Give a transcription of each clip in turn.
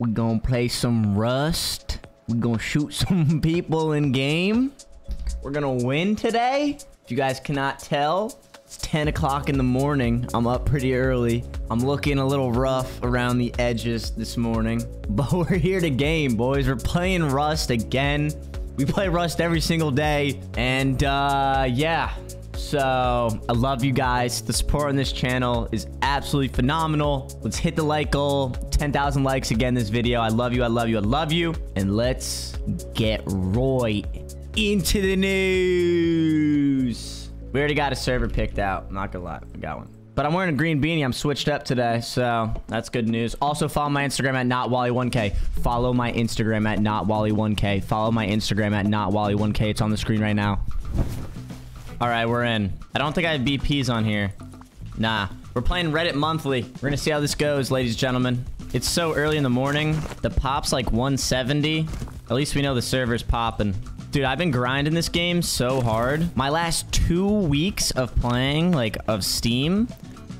We gonna play some Rust. We gonna shoot some people in game. We're gonna win today. If you guys cannot tell, it's 10 o'clock in the morning. I'm up pretty early. I'm looking a little rough around the edges this morning. But we're here to game, boys. We're playing Rust again. We play Rust every single day. And, uh, yeah. So, I love you guys. The support on this channel is absolutely phenomenal. Let's hit the like goal. 10,000 likes again this video. I love you, I love you, I love you. And let's get Roy into the news. We already got a server picked out. Not gonna lie, I got one. But I'm wearing a green beanie. I'm switched up today, so that's good news. Also, follow my Instagram at notwally1k. Follow my Instagram at notwally1k. Follow my Instagram at notwally1k. It's on the screen right now. All right, we're in. I don't think I have BPs on here. Nah. We're playing Reddit Monthly. We're gonna see how this goes, ladies and gentlemen. It's so early in the morning. The pop's like 170. At least we know the server's popping. Dude, I've been grinding this game so hard. My last two weeks of playing, like, of Steam,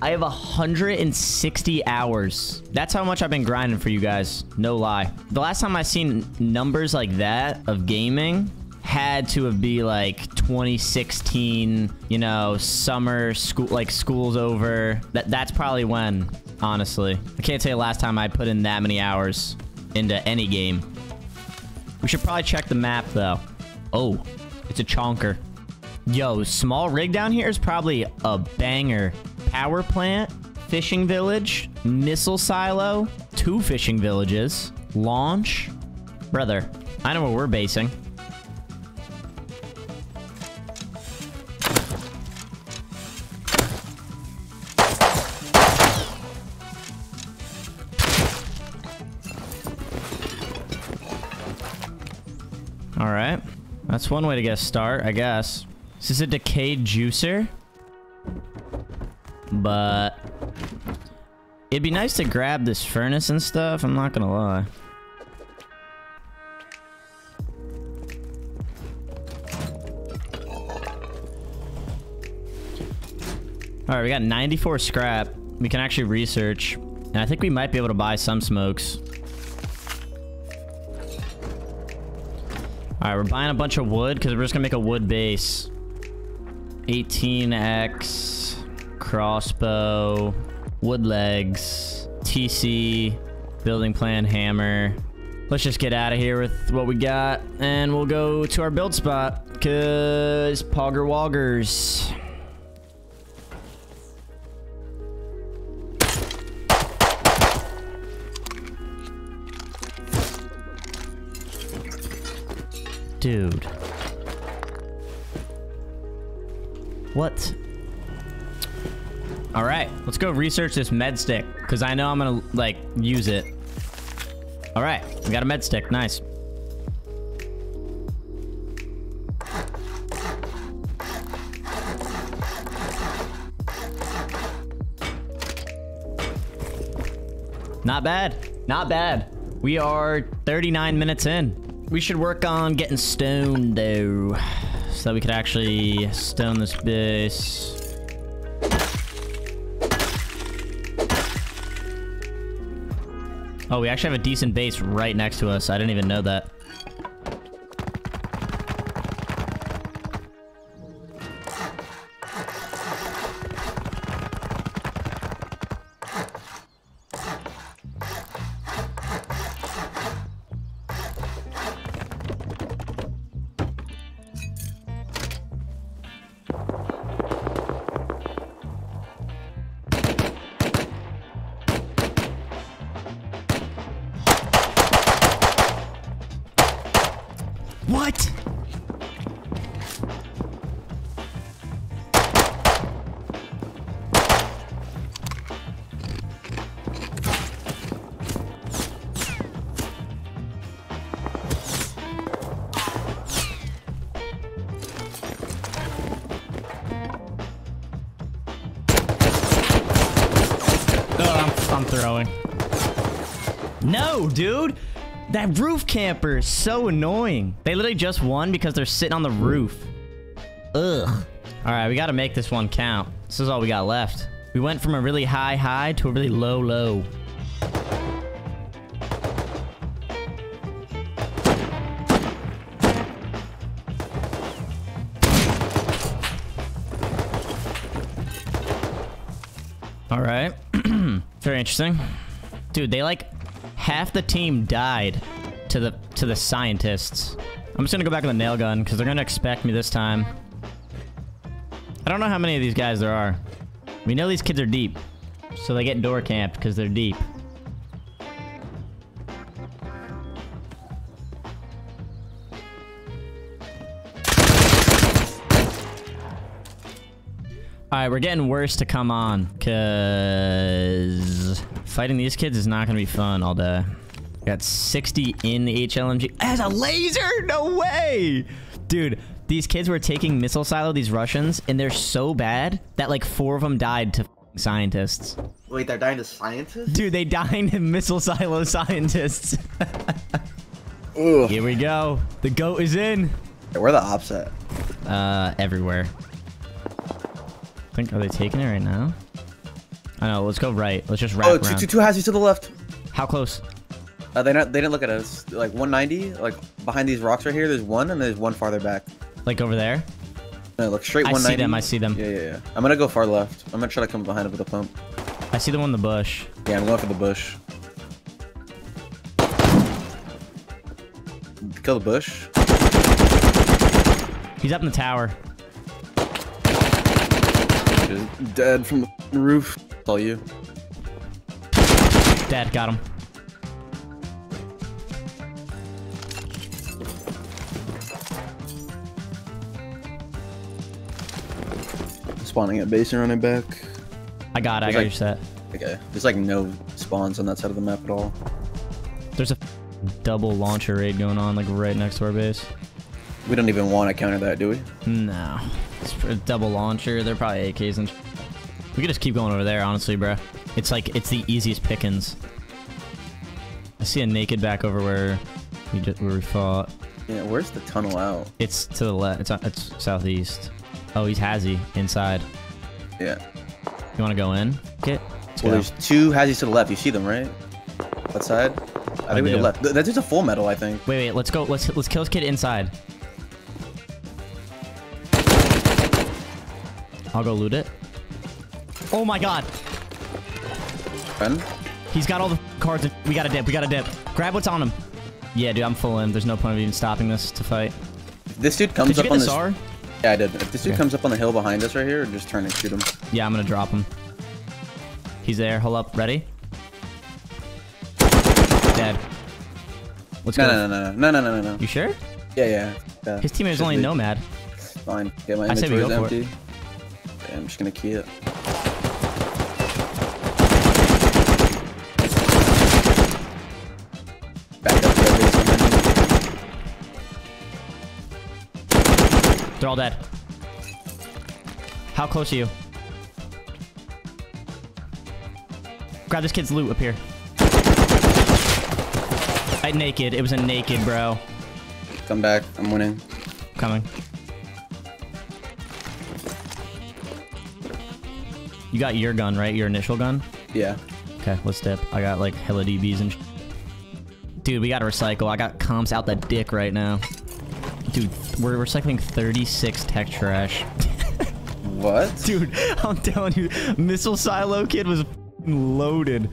I have 160 hours. That's how much I've been grinding for you guys. No lie. The last time I seen numbers like that of gaming had to have be like 2016, you know, summer school, like school's over. That That's probably when, honestly. I can't say last time I put in that many hours into any game. We should probably check the map, though. Oh, it's a chonker. Yo, small rig down here is probably a banger. Power plant, fishing village, missile silo, two fishing villages, launch. Brother, I know where we're basing. That's one way to get a start, I guess. This is this a decayed juicer? But... It'd be nice to grab this furnace and stuff, I'm not gonna lie. Alright, we got 94 scrap. We can actually research. And I think we might be able to buy some smokes. All right, we're buying a bunch of wood because we're just gonna make a wood base. 18x, crossbow, wood legs, TC, building plan, hammer. Let's just get out of here with what we got and we'll go to our build spot because Pogger Woggers. Dude. What? All right, let's go research this med stick because I know I'm gonna like use it. All right, we got a med stick. Nice. Not bad. Not bad. We are 39 minutes in. We should work on getting stone, though. So that we could actually stone this base. Oh, we actually have a decent base right next to us. I didn't even know that. sniper is so annoying. They literally just won because they're sitting on the roof. Ugh. All right, we got to make this one count. This is all we got left. We went from a really high high to a really low low. All right. Very interesting. Dude, they like half the team died to the to the scientists. I'm just gonna go back with the nail gun because they're gonna expect me this time. I don't know how many of these guys there are. We know these kids are deep, so they get door camped because they're deep. Alright, we're getting worse to come on. Because fighting these kids is not going to be fun all day. Got 60 in the HLMG. As a laser? No way! Dude, these kids were taking missile silo, these Russians, and they're so bad that like four of them died to scientists. Wait, they're dying to scientists? Dude, they died to missile silo scientists. Here we go. The goat is in. Where the ops at? Uh, everywhere. I think, are they taking it right now? I know, let's go right. Let's just wrap Oh, around. two, two, two has you to the left. How close? Uh, they not they didn't look at us. Like 190, like behind these rocks right here. There's one, and there's one farther back. Like over there? No, look straight I 190. see them, I see them. Yeah, yeah, yeah. I'm gonna go far left. I'm gonna try to come behind it with a pump. I see the one in the bush. Yeah, I'm going for the bush. Kill the bush. He's up in the tower. Just dead from the roof. It's all you. Dead, got him. Spawning at base and running back. I got it, I There's got like- your set. Okay. There's like no spawns on that side of the map at all. There's a double launcher raid going on, like right next to our base. We don't even want to counter that, do we? No. It's a double launcher. They're probably AKs and We could just keep going over there, honestly, bro. It's like, it's the easiest pickings. I see a naked back over where we just, where we fought. Yeah, where's the tunnel out? It's to the left. It's, uh, it's southeast. Oh, he's Hazzy inside. Yeah. You want to go in? Get. Well, go. there's two Hazzies to the left. You see them, right? That side? I I think we do. go left. Th- That's just a full metal, I think. Wait, wait. Let's go. Let's let's kill this kid inside. I'll go loot it. Oh my god. Friend? He's got all the cards. We got to dip. We got to dip. Grab what's on him. Yeah, dude, I'm full in. There's no point of even stopping this to fight. This dude comes Did you up get on the this. SAR? Yeah, I did. If this dude Okay. comes up on the hill behind us right here, just turn and shoot him. Yeah, I'm gonna drop him. He's there. Hold up. Ready? Dead. Let's No, go. no, no, no, no, no, no, no, no. You sure? Yeah, yeah. yeah. His teammate is only be Nomad. Fine. My I say we go for it. empty. Yeah, I'm just gonna key it. They're all dead. How close are you? Grab this kid's loot up here. I naked. It was a naked, bro. Come back. I'm winning. Coming. You got your gun, right? Your initial gun? Yeah. Okay, let's dip. I got like hella DBs and sh- Dude, we gotta recycle. I got comps out the dick right now. Dude, we're recycling 36 tech trash. What? Dude, I'm telling you, missile silo kid was loaded.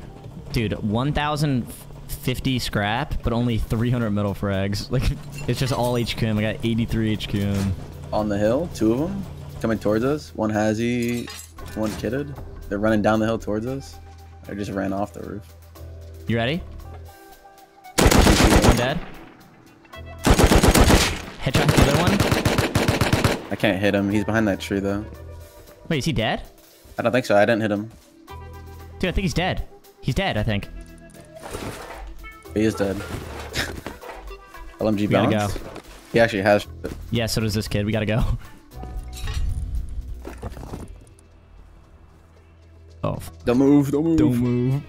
Dude, 1,050 scrap, but only 300 metal frags. Like, it's just all HQM. I got 83 HQM. On the hill, two of them coming towards us. One Hazzy, one kitted. They're running down the hill towards us. I just ran off the roof. You ready? One dead. Headshot the other one. I can't hit him. He's behind that tree though. Wait, is he dead? I don't think so. I didn't hit him. Dude, I think he's dead. He's dead, I think. He is dead. LMG We gotta go. He actually has. Yeah, so does this kid. We gotta go. Oh, Don't move. Don't move. don't move.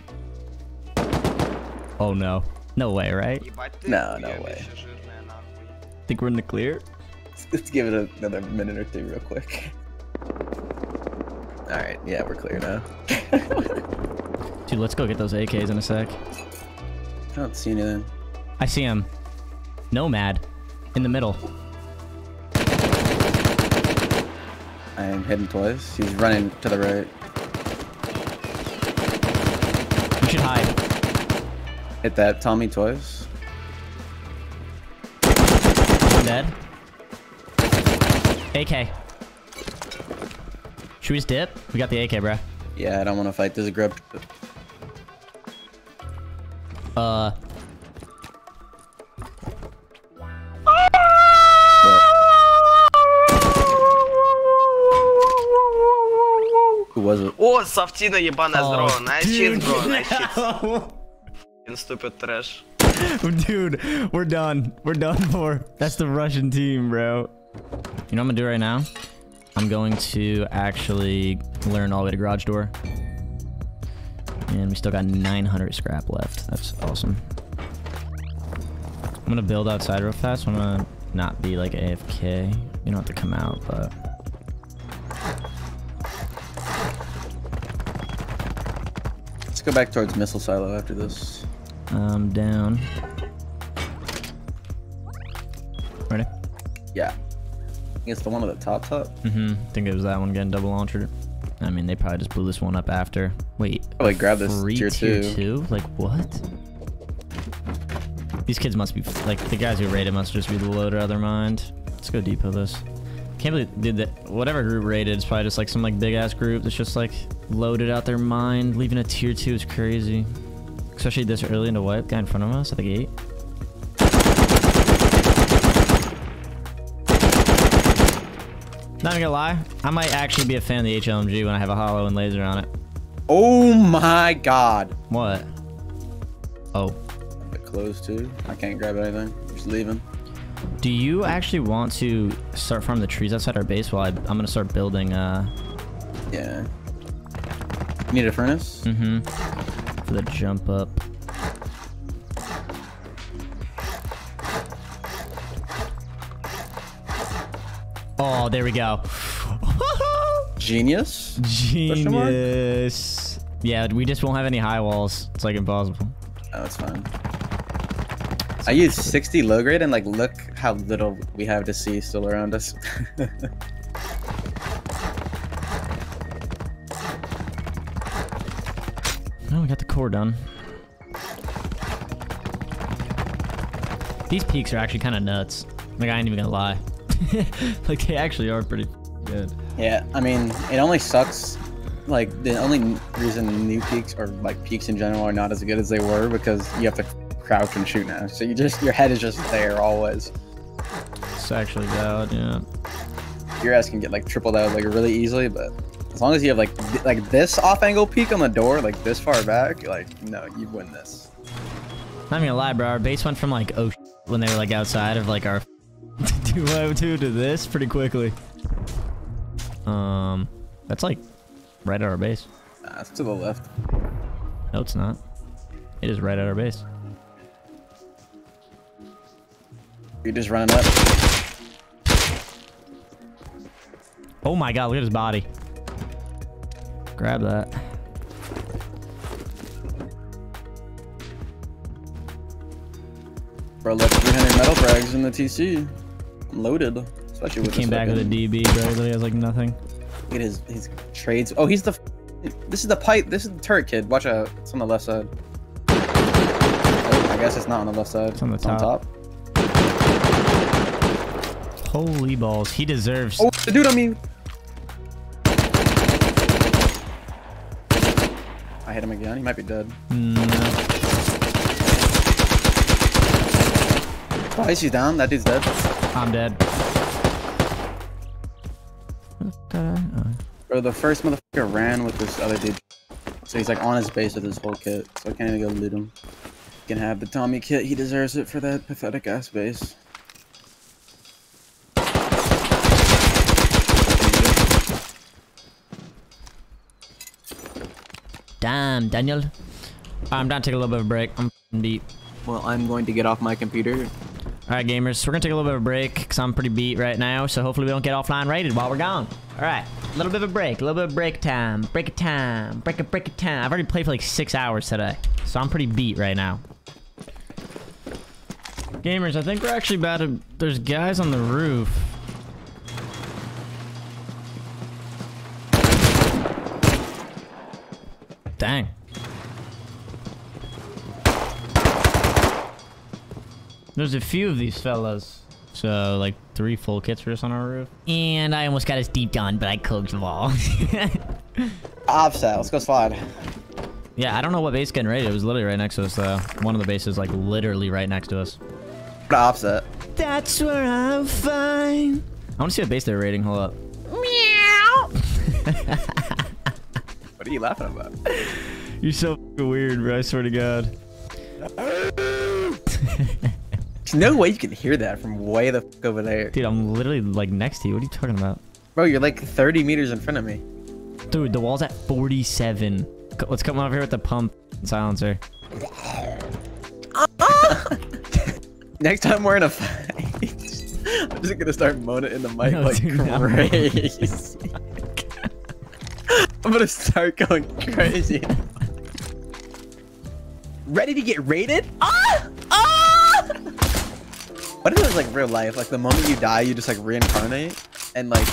Oh no. No way, right? No, no way. Think we're in the clear? Let's give it another minute or two, real quick. All right. Yeah, we're clear now. Dude, let's go get those AKs in a sec. I don't see anything. I see him. Nomad. In the middle. I am him twice. He's running to the right. You should hide. Hit that Tommy twice. I'm dead. AK. Should we just dip? We got the AK, bro. Yeah, I don't want to fight this grip. Uh. Who was it? О, Софтина ебаная Oh, здорово. Nice dude, shit, bro. Nice shit. no. In stupid trash. Dude, we're done. We're done for. That's the Russian team, bro. You know what I'm gonna do right now? I'm going to actually learn all the way to garage door. And we still got 900 scrap left. That's awesome. I'm gonna build outside real fast. I'm gonna not be like AFK. You don't have to come out, but Let's go back towards missile silo after this. I'm down. Ready? Yeah. It's the one at the top top. Mm-hmm. I think it was that one getting double launched. I mean, they probably just blew this one up after. Wait, Probably grab this tier, tier two. two? Like what? These kids must be like the guys who raided must just be loaded out of their mind. Let's go depot this. Can't believe did that. Whatever group raided is probably just like some like big ass group that's just like loaded out their mind. Leaving a tier two is crazy, especially this early into wipe. Guy in front of us at the gate. Not gonna lie, I might actually be a fan of the HLMG when I have a hollow and laser on it. Oh my god. What? Oh. It closed too. I can't grab anything. Just leaving. Do you actually want to start farming the trees outside our base while I, I'm gonna start building, uh, Yeah. Need a furnace? mm-hmm, for the jump up. Oh, there we go. Genius? Genius. Yeah, we just won't have any high walls. It's like impossible. Oh, it's fine. I use 60 low grade and like look how little we have to see still around us. Oh, we got the core done. These peaks are actually kind of nuts. Like, I ain't even gonna lie. like, they actually are pretty good. yeah, I mean, it only sucks. Like the only reason new peaks or like peaks in general are not as good as they were because you have to crouch and shoot now. So you just your head is just there always. It's actually valid, yeah. Your ass can get like tripled out like really easily, but as long as you have like th- like this off angle peak on the door, like this far back, like no, you win this. Not gonna lie, bro. Our base went from like, oh, when they were like outside of like our 202 to this pretty quickly. Um, that's like right at our base. Nah, it's to the left. No, it's not. It is right at our base. You're just running up. Oh my god, look at his body. Grab that. Bro, left 300 metal frags in the TC. Loaded. Especially with Came back with a DB, bro. Literally has like nothing. Look at his his trades. Oh, he's the. This is the pipe. This is the turret kid. Watch out. It's on the left side. I guess it's not on the left side. It's on the It's on top. top. Holy balls. He deserves. Oh, the dude on me. I hit him again. He might be dead. Mm, no. Oh, is he down? That dude's dead. I'm dead. Bro, the first motherfucker ran with this other dude. So he's like on his base with his whole kit. So I can't even go loot him. He can have the Tommy kit. He deserves it for that pathetic ass base. Damn, Daniel. I'm down to take a little bit of a break. I'm f***ing beat. Well, I'm going to get off my computer. All right, gamers. We're going to take a little bit of a break because I'm pretty beat right now. So hopefully we don't get offline rated while we're gone. All right. A little bit of a break. A little bit of break time. Break of time. Break of break of time. I've already played for like six hours today. So I'm pretty beat right now. Gamers, I think we're actually about to... There's guys on the roof. Dang. There's a few of these fellas. So, like, three full kits for us on our roof. And I almost got us deep gun, but I cooked the ball. Offset. Let's go slide. yeah, I don't know what base getting raided. It was literally right next to us, though. One of the bases, like, literally right next to us. Put an offset. That's where I'm fine. I want to see what base they're raiding. Hold up. Meow. what are you laughing about? You're so weird, bro. I swear to God. There's no way you can hear that from way the fuck over there. Dude, I'm literally, like, next to you. What are you talking about? Bro, you're like 30 meters in front of me. Dude, the wall's at 47. Co- Let's come over here with the pump silencer. Next time we're in a fight, I'm just gonna start moaning in the mic No, like dude, no. crazy. I'm gonna start going crazy. Ready to get raided? Ah! What if it was like real life? Like the moment you die, you just like reincarnate, and like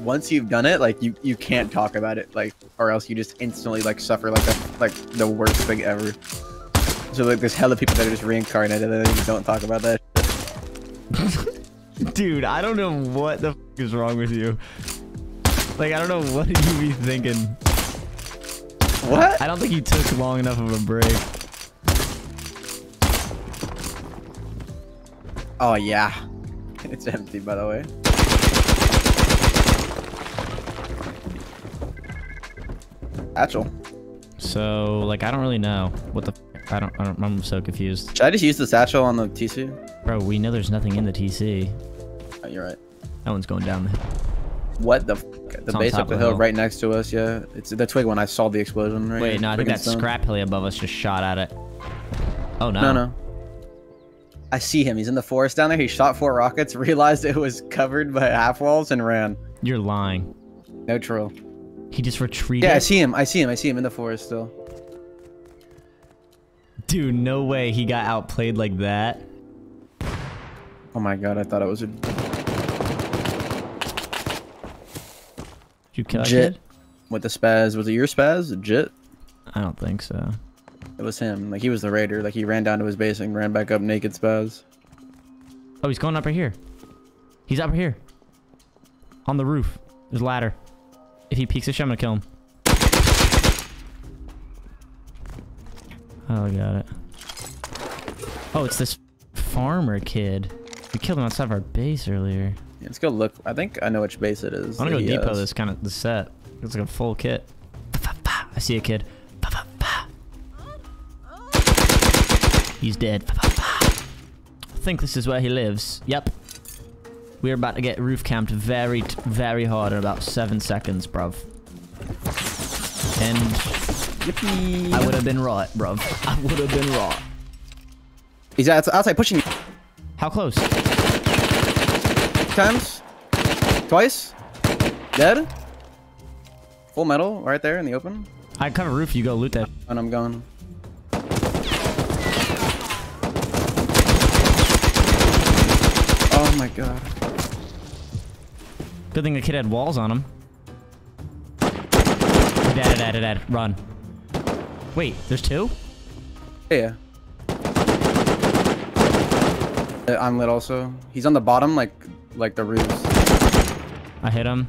once you've done it, like you you can't talk about it, like or else you just instantly like suffer like the like the worst thing ever. So like there's hella people that are just reincarnated and they don't talk about that. Dude, I don't know what the f is wrong with you. Like, I don't know what you be thinking. What? I don't think you took long enough of a break. Oh yeah, it's empty by the way. Satchel. So, like, I don't really know what the. F I don't. I don't. I'm so confused, Should I just use the satchel on the TC? bro. We know there's nothing in the TC. Oh, you're right. That one's going down. The, What the? F- the base up the of the hill hill. right next to us. Yeah, it's the twig one. I saw the explosion. Right wait, no, I think that stone. scrap heli above us just shot at it. Oh no. No, no. I see him. He's in the forest down there. He shot four rockets, realized it was covered by half walls, and ran. You're lying. No troll. He just retreated. Yeah, I see him. I see him. I see him in the forest still. Dude, no way he got outplayed like that. Oh my god, I thought it was a Did you kill Jit. with the spaz. Was it your spaz? Jit? I don't think so. It was him. Like he was the raider. Like he ran down to his base and ran back up naked spaz. Oh, he's going up right here. He's up here. On the roof. There's a ladder. If he peeks at you, I'm gonna kill him. Oh, I got it. Oh, it's this farmer kid. We killed him outside of our base earlier. Yeah, let's go look. I think I know which base it is. I'm gonna go depot has. this kind of the set. It's like a full kit. I see a kid. He's dead. I think this is where he lives. Yep. We're about to get roof camped very, very hard in about seven seconds, bruv. And Yippee. I would have been right, bruv. I would have been right. He's outs- outside pushing you. How close? Times. Twice. Dead. Full metal right there in the open. I cover roof. You go loot that. And I'm going. Oh my god. Good thing the kid had walls on him. Dead, dead, dead. Run. Wait, there's two? Yeah. Uh, I'm lit also. He's on the bottom, like like the roofs. I hit him.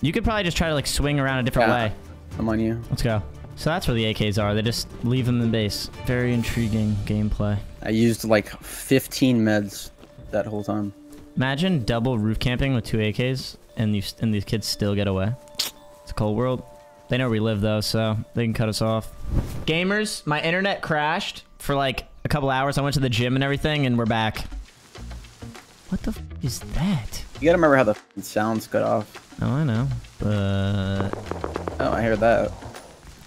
You could probably just try to like swing around a different Yeah. way. I'm on you. Let's go. So that's where the AKs are. They just leave them in base. Very intriguing gameplay. I used like 15 meds that whole time. Imagine double roof camping with two AKs and these and these kids still get away. It's a cold world. They know where we live though, so they can cut us off. Gamers, my internet crashed for like a couple hours. I went to the gym and everything, and we're back. What the f is that? You gotta remember how the sounds cut off. Oh, I know, but Oh, I hear that.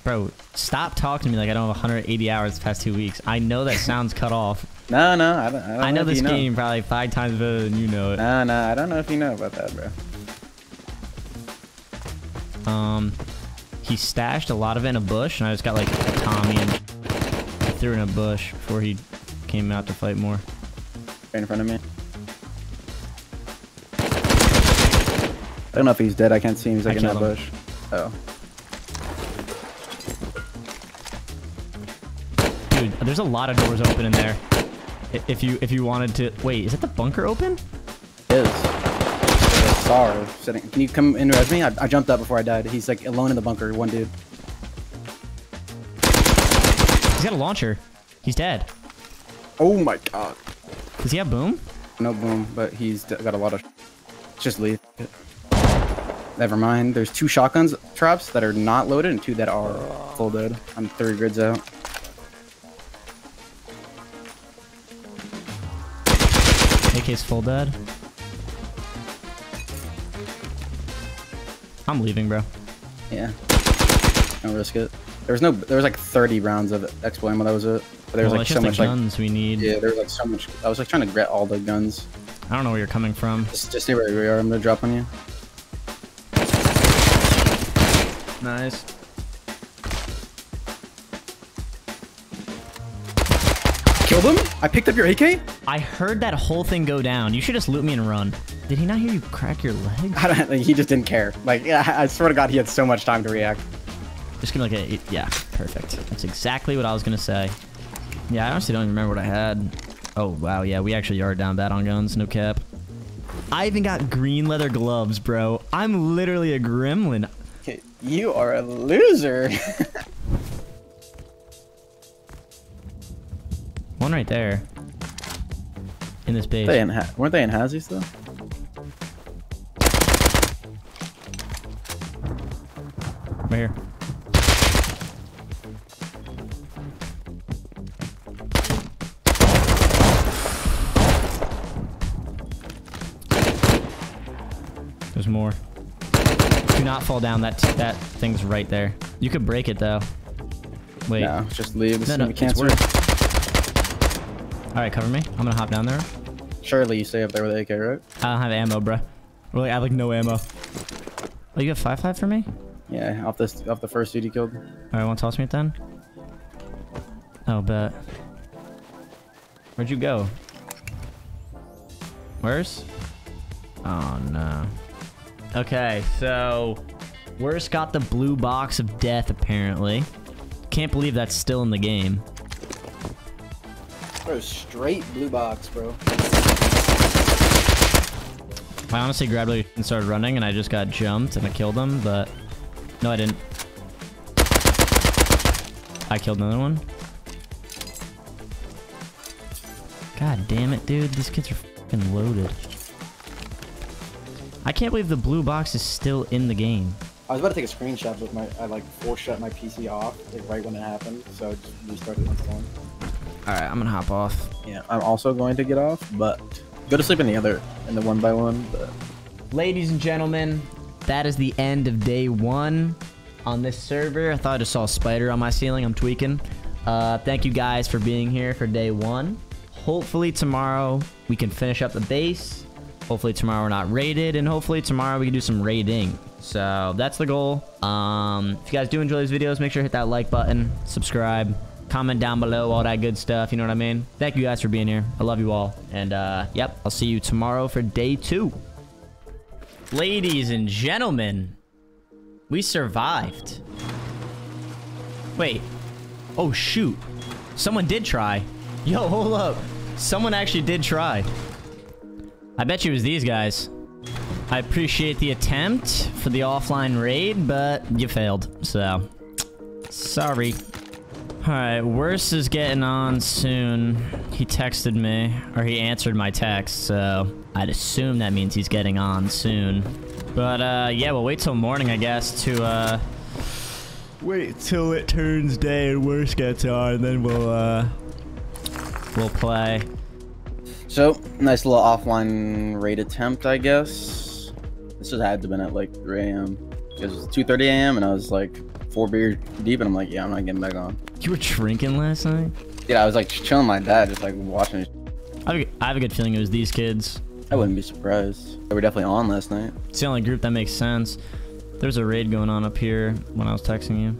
bro, stop talking to me like I don't have 180 hours the past two weeks. I know that sounds cut off. No, no, I don't. I, don't I know if this you know. game probably five times better than you know it. No, no, I don't know if you know about that, bro. Um, he stashed a lot of it in a bush, and I just got like Tommy and threw in a bush before he came out to fight more. Right in front of me. I don't know if he's dead. I can't see him. He's I like in that him. bush. Oh. Dude, there's a lot of doors open in there. I- If you if you wanted to wait, is that the bunker open? It is. Sorry, sitting. Can you come in res me? I, I jumped up before I died. He's like alone in the bunker. One dude. He's got a launcher. He's dead. Oh my god. Does he have boom? No boom, but he's got a lot of. Just leave. Never mind. There's two shotguns traps that are not loaded and two that are full loaded. I'm three grids out. AK's full dead. I'm leaving, bro. Yeah. Don't risk it. There was no. There was like 30 rounds of expo ammo. That was it. But there was well, like so much the like. guns we need. Yeah, there was like so much. I was like trying to get all the guns. I don't know where you're coming from. Just, just stay where we are. I'm gonna drop on you. Nice. Killed him. I picked up your AK. I heard that whole thing go down. You should just loot me and run. Did he not hear you crack your leg? I don't, like, he just didn't care. Like yeah, I swear to God, he had so much time to react. Just gonna it. Yeah, perfect. That's exactly what I was gonna say. Yeah, I honestly don't even remember what I had. Oh, wow. Yeah, we actually are down bad on guns. No cap. I even got green leather gloves, bro. I'm literally a gremlin. You are a loser. One right there. In this base. they in ha- weren't they in Hazzy still? Right here. There's more. Do not fall down. That that thing's right there. You could break it though. Wait. No, just leave. This No, no, it's worth All right, cover me. I'm gonna hop down there. Surely you stay up there with AK, right? I don't have ammo, bruh. Really, I have like no ammo. Oh, you five five for me? Yeah, off this off the first dude you killed. All right, want to toss me it then? Oh, bet. Where'd you go? Where's? Oh no. Okay, so Worst got the blue box of death apparently. Can't believe that's still in the game. Bro, straight blue box, bro. I honestly grabbed it and started running, and I just got jumped and I killed him, but no, I didn't. I killed another one. God damn it, dude! These kids are fucking loaded. I can't believe the blue box is still in the game. I was about to take a screenshot, but my I like force shut my PC off like right when it happened, so I just restarted once again. All right, I'm gonna hop off. Yeah, I'm also going to get off, but go to sleep in the other in the one by one. But Ladies and gentlemen, that is the end of day one on this server. I thought I just saw a spider on my ceiling. I'm tweaking. Uh, thank you guys for being here for day one. Hopefully tomorrow we can finish up the base. Hopefully tomorrow we're not raided, and hopefully tomorrow we can do some raiding. So that's the goal. Um, if you guys do enjoy these videos, make sure to hit that like button, subscribe, comment down below, all that good stuff. You know what I mean? Thank you guys for being here. I love you all. And uh, yep, I'll see you tomorrow for day two. Ladies and gentlemen, we survived. Wait. Oh, shoot. Someone did try. Yo, hold up. Someone actually did try. I bet you it was these guys. I appreciate the attempt for the offline raid, but you failed. So, sorry. Alright, Worse is getting on soon. He texted me, or he answered my text, so I'd assume that means he's getting on soon. But, uh, yeah, we'll wait till morning, I guess, to, uh... Wait till it turns day and Worse gets on, and then we'll, uh... We'll play. so nice little offline raid attempt, I guess. This just had to have been at like 3 a.m. It was 2:30 a.m. and I was like four beers deep, and I'm like, yeah, I'm not getting back on. You were drinking last night? Yeah, I was like chilling my dad, just like watching. I have, have a good feeling it was these kids. I wouldn't be surprised. They were definitely on last night. It's the only group that makes sense. There's a raid going on up here when I was texting you.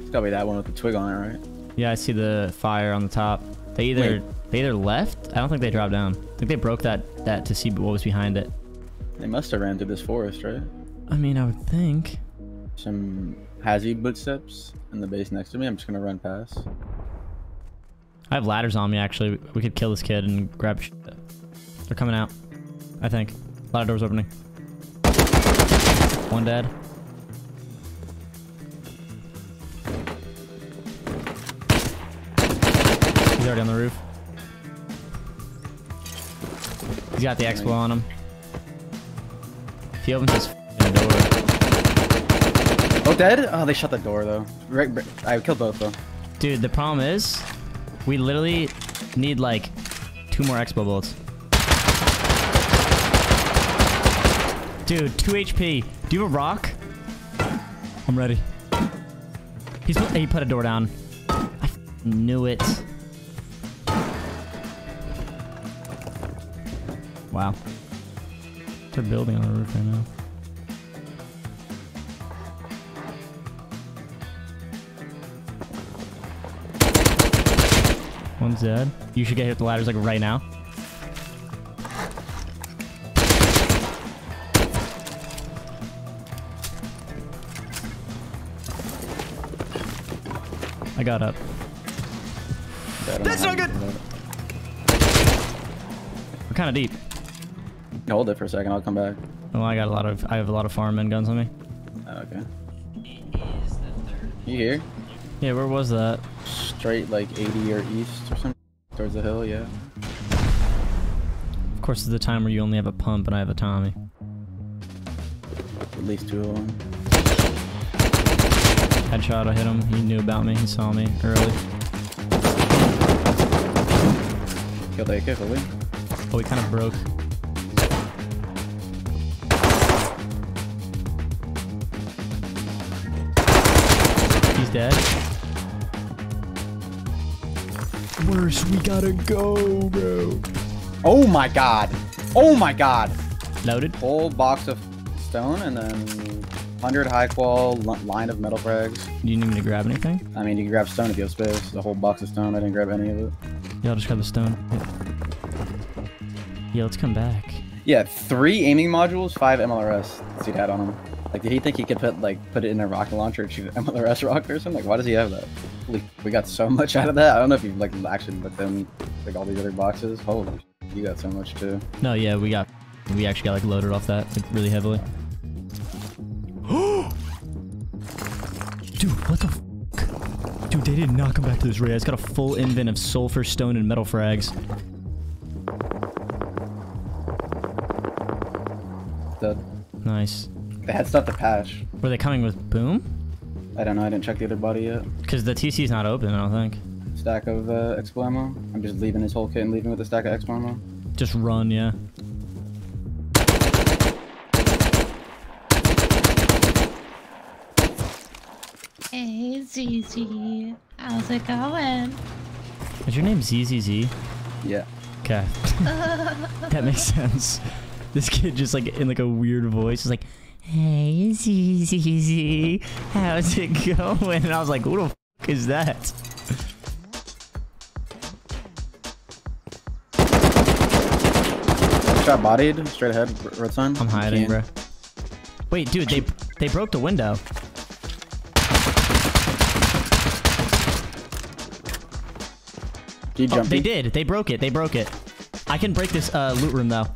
It's gotta be that one with the twig on it, right? Yeah, I see the fire on the top. They either Wait. they either left. I don't think they dropped down. I think they broke that that to see what was behind it. They must have ran through this forest, right? I mean, I would think. Some hazy footsteps in the base next to me. I'm just gonna run past. I have ladders on me, actually. We could kill this kid and grab. They're coming out. I think. Ladder door's opening. One dead. He's already on the roof. He's got the expo on him. He opens his dead? Oh, they shut the door though. I killed both though. Dude, the problem is, we literally need like two more expo bullets. Dude, 2 HP. Do you have a rock? I'm ready. He's put, he put a door down. I knew it. Wow. They're building on the roof right now. One's dead. You should get hit with the ladders like right now. I got up. That's not good. We're kind of deep. Hold it for a second. I'll come back. Oh, I got a lot of. I have a lot of fireman guns on me. Oh, okay. You here? Yeah, where was that? Straight like 80 or east or something towards the hill. Yeah. Of course, it's the time where you only have a pump and I have a Tommy. At least two of them. Headshot, I hit him. He knew about me. He saw me early. Killed AK fully. Oh, he kind of broke. He's dead. Worse, we gotta go, bro. Oh my god. Oh my god. Loaded. Whole box of stone and then 100 high qual line of metal frags. Do you need me to grab anything? I mean, you can grab stone if you have space. The whole box of stone. I didn't grab any of it. Yeah, I'll just grab the stone. Yeah, let's come back. Yeah, three aiming modules, five MLRS. This dude had on him. Like, did he think he could put like put it in a rocket launcher and shoot an MLRS rocket or something? Like, why does he have that? Holy, we got so much out of that. I don't know if you like actually looked in like all these other boxes. Holy, you got so much too. No, yeah, we got, we actually got like loaded off that like, really heavily. Dude, what the f Dude, they did not come back to this raid. It's got a full invent of sulfur, stone, and metal frags. Dead. Nice. They had stuff to patch. Were they coming with boom? I don't know. I didn't check the other body yet. Because the TC's not open, I don't think. Stack of uh, expo ammo. I'm just leaving his whole kit and leaving with a stack of expo ammo. Just run, yeah. Hey, Zizi. How's it going? Is your name ZZZ? Yeah. Okay. that makes sense. This kid just like in like a weird voice is like, "Hey, ZZZ, how's it going?" And I was like, "Who the f- is that?" Shot bodied. Straight ahead. Red sign. I'm hiding, bro. Wait, dude, they they broke the window. Do you Oh, they did. They broke it. They broke it. I can break this uh, loot room though.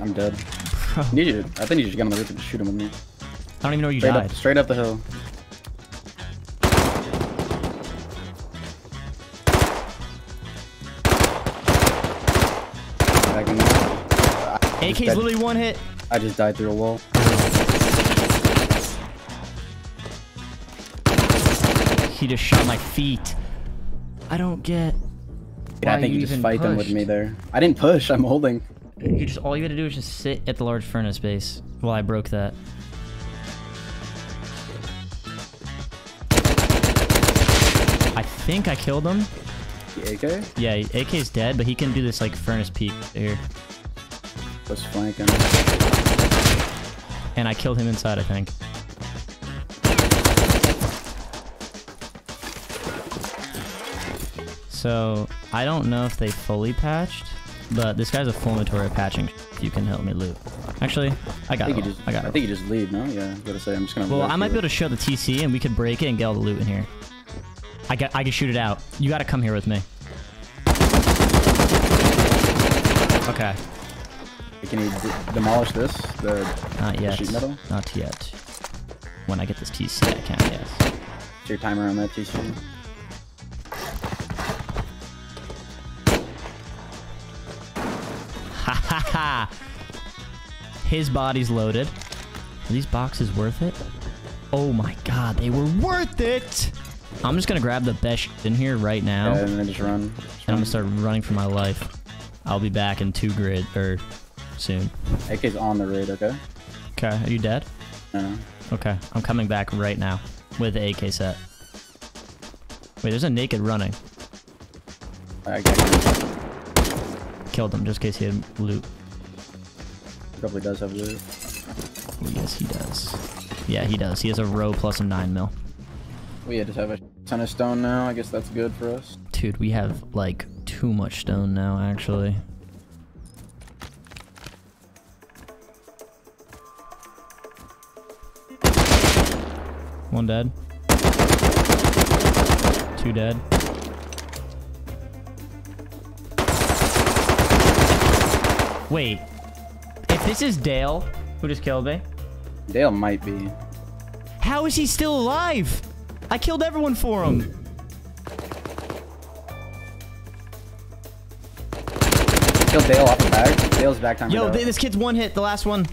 I'm dead. Bro, Need you. To, I think you should get on the roof and just shoot him with me. I don't even know where you Straight died. up, straight up the hill. Back in there. I just AK's died- literally one hit. I just died through a wall. He just shot my feet. I don't get. Yeah, I think you, just even fight them with me there. I didn't push. I'm holding. You just all you had to do is just sit at the large furnace base while I broke that. I think I killed him. The AK Yeah, AK's dead, but he can do this like furnace peek here. was flanking. And I killed him inside, I think. So, I don't know if they fully patched, but this guy's a of patching. You can help me loot. Actually, I I got think it. just. I got I it. think you just leave. No, yeah. I gonna say. I'm just gonna. Well, I might be able to show the TC and we could break it and get all the loot in here. I got. I can shoot it out. You got to come here with me. Okay. Can you d- demolish this? The Not yet. sheet metal? Not yet. When I get this TC, I can. Yes. Is your timer on that TC. Ha ha! His body's loaded. Are these boxes worth it? Oh my god, they were worth it! I'm just gonna grab the best in here right now, Yeah, and then just run. And I'm gonna start running for my life. I'll be back in two grid, or soon. AK's on the raid. Okay. Okay, are you dead? No. Okay, I'm coming back right now with the AK set. Wait, there's a naked running. I got you. Killed him just in case he had loot. Probably does have loot. Yes, he does. Yeah, he does. He has a row plus a 9 mil. We yeah, just have a ton of stone now. I guess that's good for us. Dude, we have like too much stone now, actually. One dead. Two dead. Wait. If this is Dale, who just killed me, Dale might be. how is he still alive? I killed everyone for him. Kill Dale off the back. Dale's back time. Yo, th- this kid's one hit, the last one.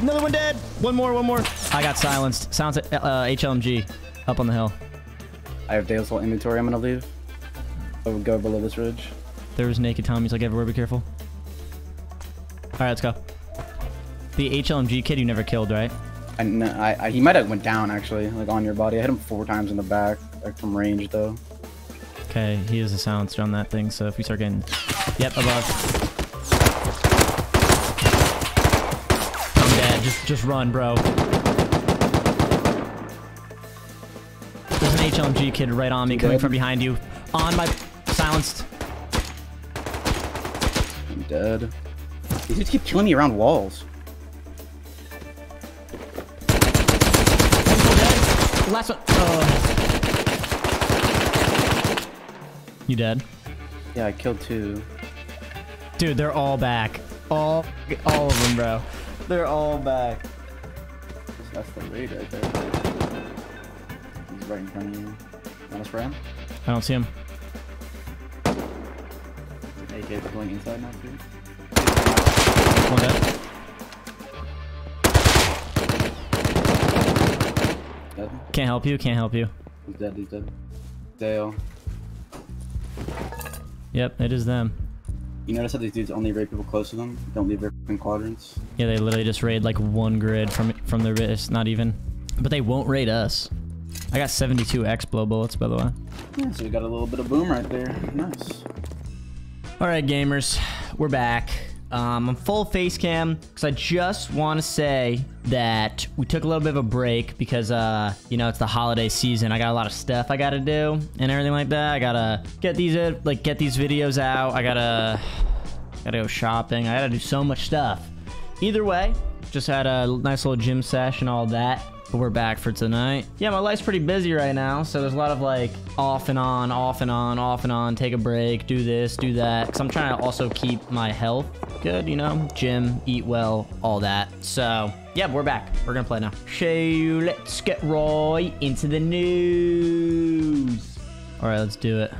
Another one dead. One more, one more. I got silenced. Sounds uh, HLMG up on the hill. I have Dale's whole inventory. I'm gonna leave. I will go below this ridge. There was naked Tommies like everywhere. Be careful. All right, let's go. The HLMG kid you never killed, right? And I, I, he might have went down actually, like on your body. I hit him four times in the back, like from range though. Okay, he is a silencer on that thing, so if we start getting... Yep, above. I'm dead. Just, just run, bro. There's an HLMG kid right on me, coming from behind you. On my... Silenced. I'm dead. These dudes keep killing me around walls. Last one. Oh. You dead? Yeah, I killed two. Dude, they're all back. All, all of them, bro. They're all back. That's the raid right there. He's right in front of you. Want to spray him? I don't see him. Is going inside now too. One dead. Dead. Can't help you. Can't help you. He's dead. He's dead. Dale. Yep, it is them. You notice how these dudes only raid people close to them? Don't leave their quadrants? Yeah, they literally just raid like one grid from from their wrist, not even. But they won't raid us. I got 72 X blow bullets, by the way. Yeah, so we got a little bit of boom right there. Nice. All right, gamers, we're back. Um, I'm full face cam because I just want to say that we took a little bit of a break because, uh, you know, it's the holiday season. I got a lot of stuff I got to do and everything like that. I gotta get these, uh, like, get these videos out. I gotta, gotta go shopping. I gotta do so much stuff. Either way, just had a nice little gym and all that. But we're back for tonight. Yeah, my life's pretty busy right now, so there's a lot of like off and on, off and on, off and on, take a break, do this, do that. Because I'm trying to also keep my health good, you know? Gym, eat well, all that. So, yeah, we're back. We're gonna play now. So, let's get right into the news. All right, let's do it.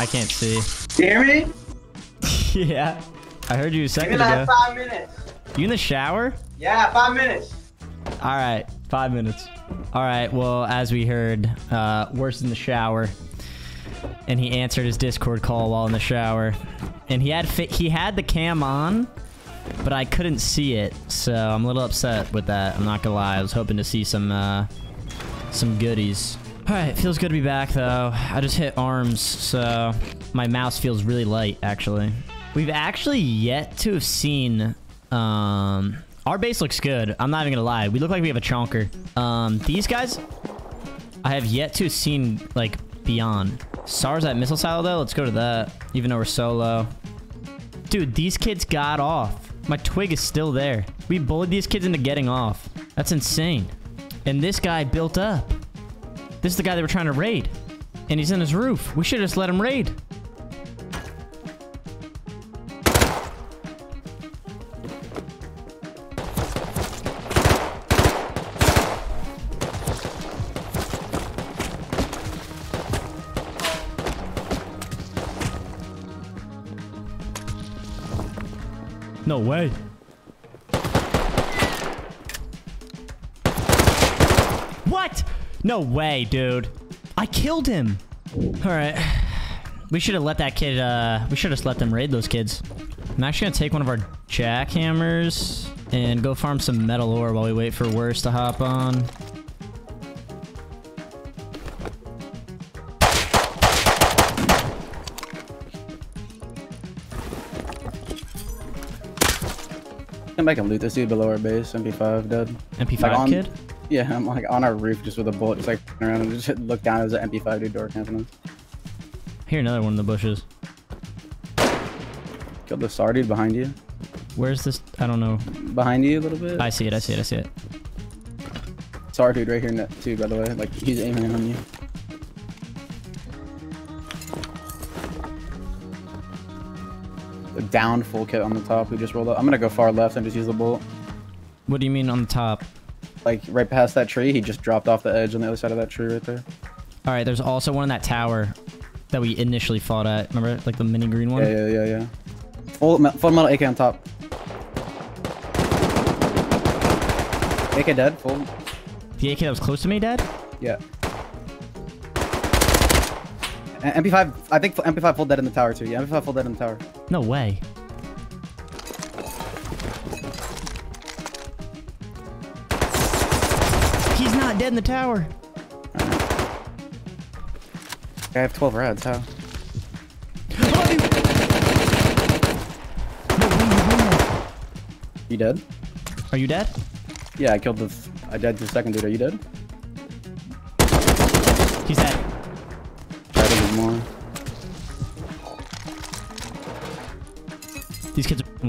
I can't see. Hear me? yeah. I heard you a Give me second ago. five minutes. You in the shower? Yeah, five minutes. All right, five minutes. All right, well, as we heard, uh, worse in the shower, and he answered his Discord call while in the shower, and he had he had the cam on, but I couldn't see it, so I'm a little upset with that. I'm not gonna lie. I was hoping to see some uh, some goodies. All right, it feels good to be back though. I just hit arms, so my mouse feels really light actually. We've actually yet to have seen um our base looks good. I'm not even gonna lie. We look like we have a chonker. Um these guys I have yet to seen like beyond. SAR's at missile silo though. Let's go to that. Even though we're solo. Dude, these kids got off. My twig is still there. We bullied these kids into getting off. That's insane. And this guy built up. This is the guy they were trying to raid. And he's in his roof. We should have just let him raid. No way. What? No way, dude. I killed him. All right. We should have let that kid, uh, we should have just let them raid those kids. I'm actually gonna take one of our jackhammers and go farm some metal ore while we wait for Worse to hop on. Come back and loot this dude below our base. MP5 dead. MP5 Like on- kid? Yeah, I'm like on our roof just with a bullet, just like around and just look down. There's an MP5 dude door camping us. Here, another one in the bushes. Killed the SAR dude behind you. Where's this? I don't know. Behind you a little bit. I see it, I see it, I see it. SAR dude right here net too, by the way. Like he's aiming on you. Down full kit on the top who just rolled up. I'm gonna go far left and just use the bolt. What do you mean on the top? Like right past that tree, he just dropped off the edge on the other side of that tree right there. All right, there's also one in that tower that we initially fought at. Remember, like the mini green one? Yeah, yeah, yeah, yeah. Full, full metal AK on top. AK dead, full. The AK that was close to me, Dad? Yeah. A- MP5, I think MP5 full dead in the tower too. Yeah, MP5 full dead in the tower. No way. He's not dead in the tower. I have 12 rads, huh? You dead? Are you dead? Yeah, I killed the. I died to the second dude. Are you dead?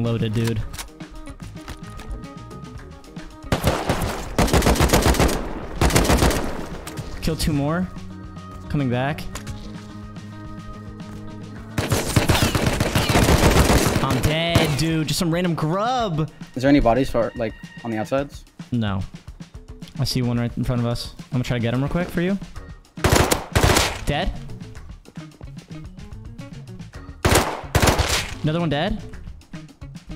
Loaded, dude. Kill two more. Coming back. I'm dead, dude. Just some random grub. Is there any bodies for like on the outsides? No. I see one right in front of us. I'm gonna try to get him real quick for you. Dead. Another one dead.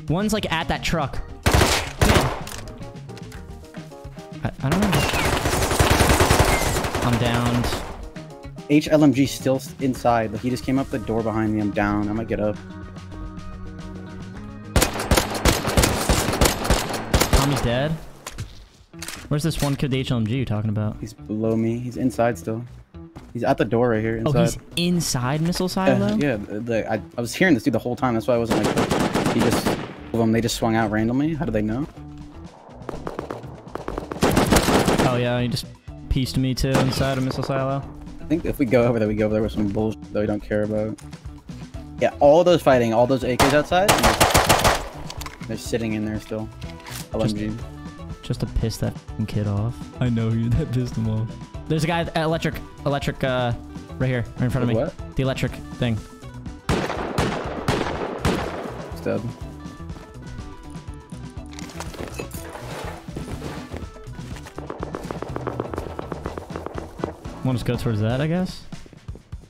One's like at that truck. I, I don't know. I'm downed. HLMG still inside. Like he just came up the door behind me. I'm down. I might get up. Tommy's dead. Where's this one kid the HLMG you talking about? He's below me. He's inside still. He's at the door right here. Oh, Inside. he's inside missile Uh, silo? yeah, the, the- I, I was hearing this dude the whole time. That's why I wasn't like. He just. Of them, they just swung out randomly. How do they know? Oh yeah, he just pieced me too inside a missile silo. I think if we go over there, we go over there with some bullshit that we don't care about. Yeah, all those fighting, all those AKs outside, they're, they're sitting in there still. LMG. Just to piss that kid off. I know you that pissed him off. There's a guy, uh, electric, electric, uh, right here, right in front of me. What? The electric thing. He's dead. Want to go towards that, I guess?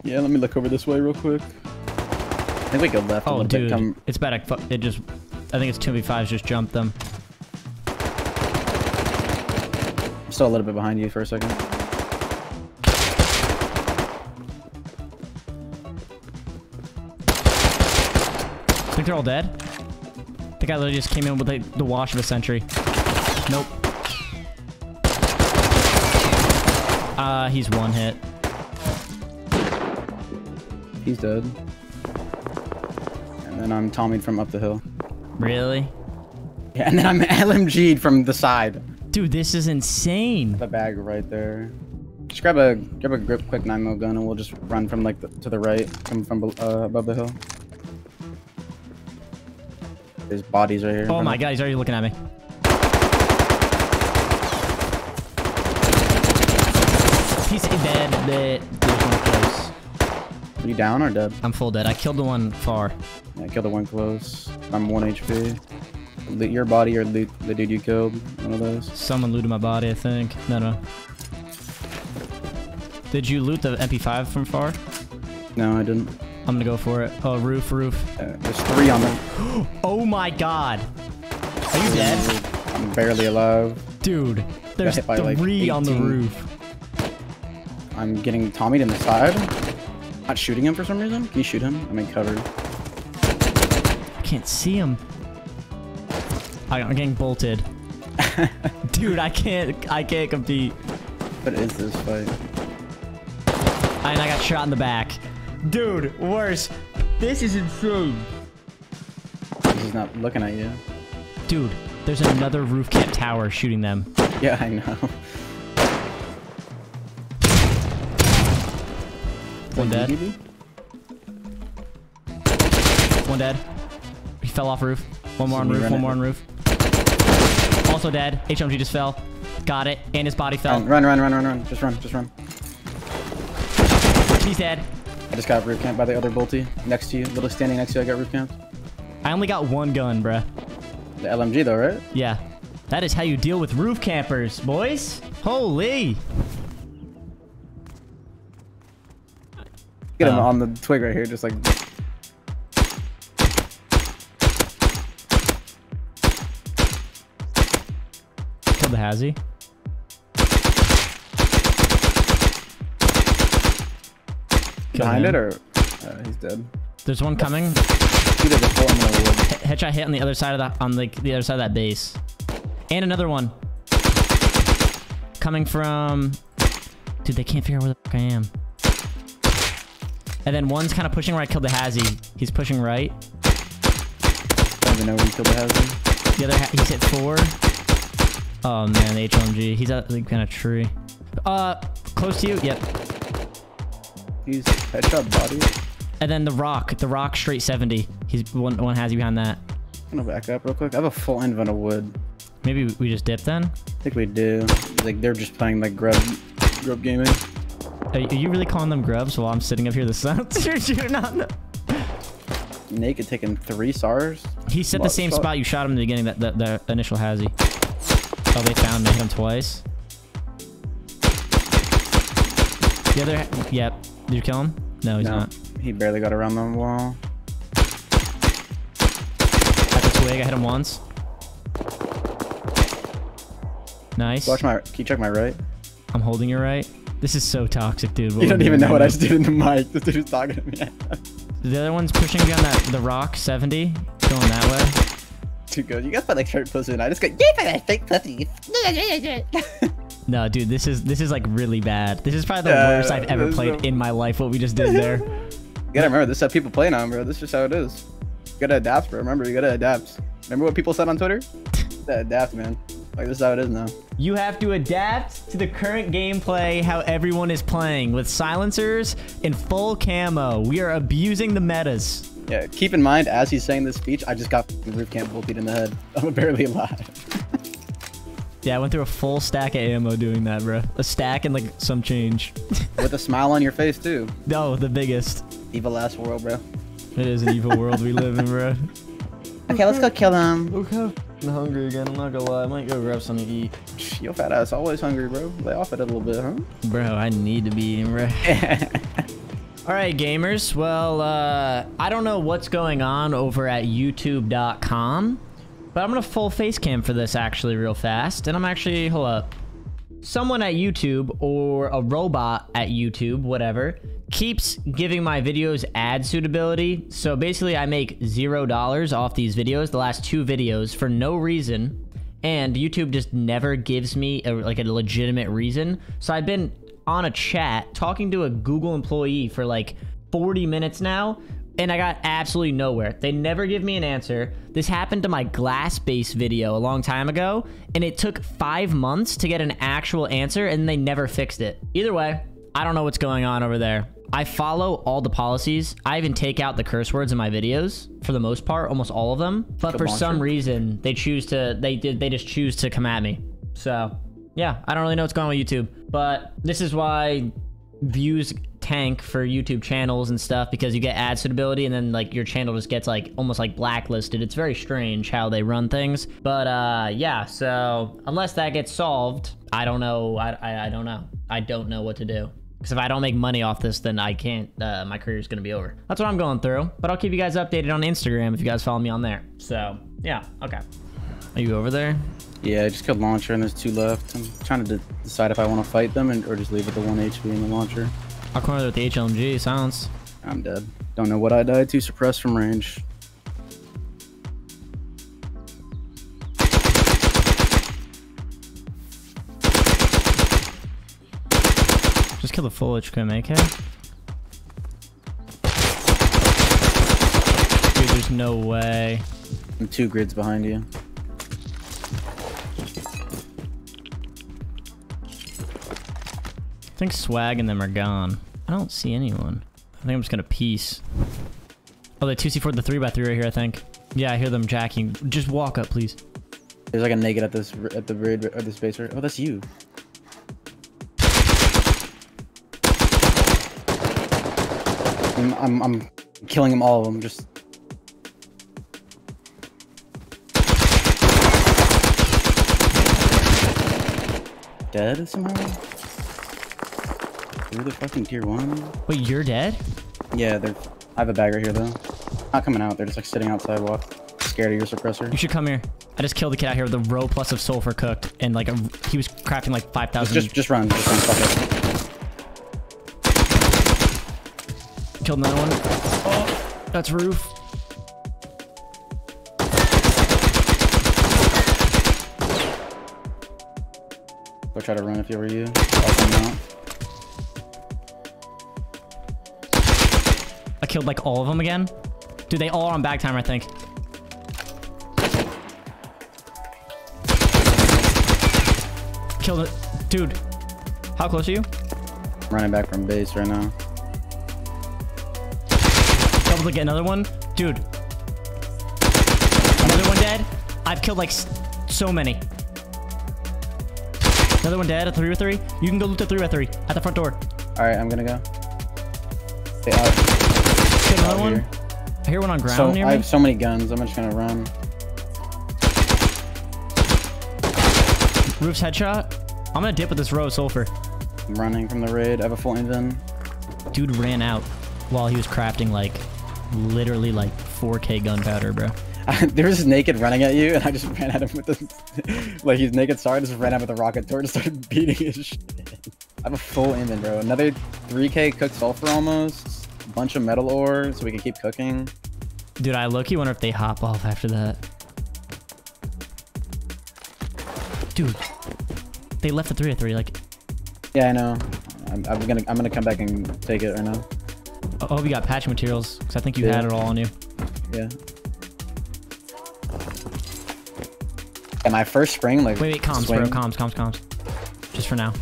Yeah, let me look over this way real quick. I think we go left Oh, dude. Come, it's bad. I It just, I think it's 2v5s just jumped them. I'm still a little bit behind you for a second. I think they're all dead. The guy literally just came in with the, the wash of a sentry. Nope. Uh, he's one hit. He's dead. And then I'm Tommy'd from up the hill. Really? Yeah, and then I'm LMG'd from the side. Dude, this is insane. The bag right there. Just grab a grab a grip quick nine mil gun and we'll just run from like the, to the right, come from uh, above the hill. There's bodies right here. Oh my god, he's already looking at me. He's dead. dead. Close. Are you down or dead? I'm full dead. I killed the one far. Yeah, killed the one close. I'm one HP. Loot your body or loot the dude you killed. One of those. Someone looted my body, I think. No, no. Did you loot the MP5 from far? No, I didn't. I'm gonna go for it. Oh, roof, roof. Uh, there's three on them. Oh my god. Are you dead? I'm barely alive. Dude, there's by, like, three on the roof. I'm getting Tommy in the side. Not shooting him for some reason. Can you shoot him? I'm in cover. I can't see him. I- I'm getting bolted. Dude, I can't, I can't compete. What is this fight? And I got shot in the back. Dude, worse. This is insane. He's not looking at you. Dude, there's another roof camp tower shooting them. Yeah, I know. One dead. One dead. He fell off roof. One more on roof, one more on roof. Also dead. HMG just fell. Got it. And his body fell. Run, run, run, run, run. Just run, just run. He's dead. I just got roof camp by the other bolty next to you. Little standing next to you. I got roof camp. I only got one gun, bruh. The LMG though, right? Yeah. That is how you deal with roof campers, boys. Holy. Get him Oh. on the twig right here, just like. Killed the Hazzy. Behind him. it or? Uh, he's dead. There's one coming. He does a full in the wood. Headshot hit on the other side of the on the the other side of that base. And another one. Coming from Dude, they can't figure out where the fuck I am. And then one's kind of pushing right, killed the Hazzy. He's pushing right. don't even know where he killed the Hazard. The other he's hit four. Oh man, the HLMG. He's at the kind of tree. Uh close to you, yep. He's headshot body. And then the rock, the rock straight 70. He's one one Hazzy behind that. I'm gonna back up real quick. I have a full invent of wood. Maybe we just dip then? I think we do. Like they're just playing like grub, grub gaming. Are, are you really calling them grubs while I'm sitting up here the sun? You're shooting on them. Naked taking three SARS. He's at the same spot you shot him in the beginning, that the, the initial Hazzy. Oh, they found me. Hit him twice. The other, yep. Did you kill him? No, he's no, not. he barely got around the wall. At the twig, I hit him once. Nice. Watch my. Can you check my right? I'm holding your right. This is so toxic, dude. You don't even know what I just did in the mic. This dude was talking to me. The other one's pushing me on that the rock 70, going that way. Too good. You guys find like shirt pussy, and I just go, yeah, that fake pussy. No, dude, this is this is like really bad. This is probably the Yeah, worst I've ever played so- in my life. What we just did there. You gotta remember, this is how people play now, bro. This is just how it is. You gotta adapt, bro. Remember, you gotta adapt. Remember what people said on Twitter? You gotta adapt, man. Like, this is how it is now. You have to adapt to the current gameplay, how everyone is playing, with silencers in full camo. We are abusing the metas. Yeah, keep in mind, as he's saying this speech, I just got roof camp beat in the head. I'm barely alive. Yeah, I went through a full stack of ammo doing that, bro. A stack and like some change. With a smile on your face, too. no, the biggest. Evil ass world, bro. It is an evil world we live in, bro. Okay, let's go kill them. Okay. I'm hungry again. I'm not gonna lie. I might go grab something to eat. Your fat ass, always hungry, bro. Lay off it a little bit, huh? Bro, I need to be eating, bro. All right, gamers. Well, uh, I don't know what's going on over at YouTube.com, but I'm gonna full face cam for this actually real fast, and I'm actually hold up. Someone at YouTube or a robot at YouTube, whatever, keeps giving my videos ad suitability. So basically, I make zero dollars off these videos, the last two videos, for no reason and YouTube just never gives me a, like a legitimate reason. So I've been on a chat talking to a Google employee for like 40 minutes now, and I got absolutely nowhere. They never give me an answer. This happened to my glass base video a long time ago, and it took five months to get an actual answer, and they never fixed it. Either way, I don't know what's going on over there. I follow all the policies. I even take out the curse words in my videos for the most part, almost all of them. But for some reason, they choose to they did they just choose to come at me. So yeah, I don't really know what's going on with YouTube. But this is why views tank for YouTube channels and stuff because you get ad suitability and then like your channel just gets like almost like blacklisted. It's very strange how they run things. But uh yeah, so unless that gets solved, I don't know. I I, I don't know. I don't know what to do. Because if I don't make money off this, then I can't. Uh, my career is gonna be over. That's what I'm going through. But I'll keep you guys updated on Instagram if you guys follow me on there. So yeah, okay. Are you over there? Yeah, I just killed launcher and there's two left. I'm trying to de- decide if I want to fight them and, or just leave it the one HP in the launcher. I'll corner with the HLMG. Silence. I'm dead. Don't know what I died to. Suppressed from range. Just kill the full HQM AK. Dude, there's no way. I'm two grids behind you. I think Swag and them are gone. I don't see anyone. I think I'm just gonna piece. Oh, they 2C4 the 3x3 right here, I think. Yeah, I hear them jacking. Just walk up, please. There's like a naked at this at the raid or the spacer. Oh, that's you. I'm, I'm I'm killing them all of them. Just dead somehow. Through the fucking tier one. Wait, you're dead? Yeah, they're. I have a bag right here though. Not coming out. They're just like sitting outside, walk. Scared of your suppressor. You should come here. I just killed the kid out here with a row plus of sulfur cooked, and like a, he was crafting like 5,000. Just, just run. Just run. Fuck it. Killed another one. Oh, that's roof. Go try to run if you were you. Killed like all of them again. Dude, they all are on bag timer, I think. Killed it. Dude, how close are you? I'm running back from base right now. Able to get another one? Dude. Another one dead? I've killed like so many. Another one dead, a 3 or 3. You can go loot the 3 or 3 at the front door. All right, I'm gonna go. Stay out. Killed another one. here. I hear one on ground So near I me. have so many guns. I'm just gonna run. Roof's headshot. I'm gonna dip with this row of sulfur. I'm running from the raid. I have a full invin. Dude ran out while he was crafting like literally like 4k gunpowder, bro. there was naked running at you, and I just ran at him with the like he's naked. Sorry, I just ran out with a rocket torch and started beating his shit. I have a full invin, bro. Another 3k cooked sulfur almost. Bunch of metal ore, so we can keep cooking. Dude, I look. You wonder if they hop off after that. Dude, they left the three of three. Like, Yeah, I know. I'm, I'm gonna I'm gonna come back and take it right now. I hope you got patch materials because I think you Yeah. had it all on you. Yeah. And my first spring, like. Wait, wait, comms, swing- bro, comms, comms, comms. Just for now.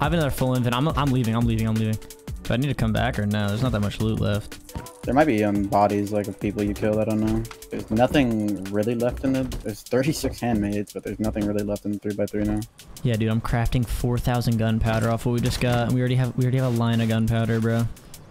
I have another full invent. I'm, I'm leaving. I'm leaving. I'm leaving. Do I need to come back or no? There's not that much loot left. There might be um bodies like of people you killed. I don't know. There's nothing really left in the. There's 36 handmades, but there's nothing really left in the three x three now. Yeah, dude, I'm crafting 4,000 gunpowder off what we just got. and We already have we already have a line of gunpowder, bro.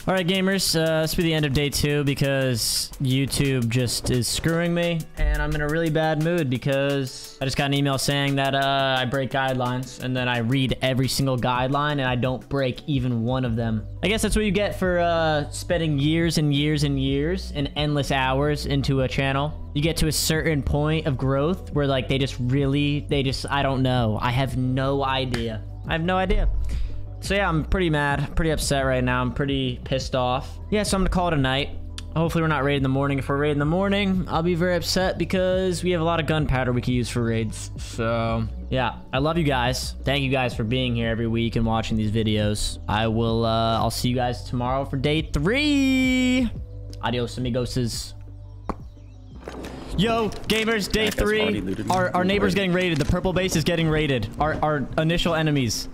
All right, gamers, uh, this will be the end of day two because YouTube just is screwing me, and I'm in a really bad mood because I just got an email saying that uh, I break guidelines, and then I read every single guideline, and I don't break even one of them. I guess that's what you get for uh, spending years and years and years and endless hours into a channel. You get to a certain point of growth where like they just really, they just, I don't know. I have no idea. I have no idea. So yeah, I'm pretty mad, pretty upset right now. I'm pretty pissed off. Yeah, so I'm gonna call it a night. Hopefully we're not raid in the morning. If we're raid in the morning, I'll be very upset because we have a lot of gunpowder we can use for raids. So yeah, I love you guys. Thank you guys for being here every week and watching these videos. I will, uh, I'll see you guys tomorrow for day three. Adios, amigoses. Yo, gamers, day That guy's already three. Our, our neighbor's getting raided. The purple base is getting raided. Our, our initial enemies.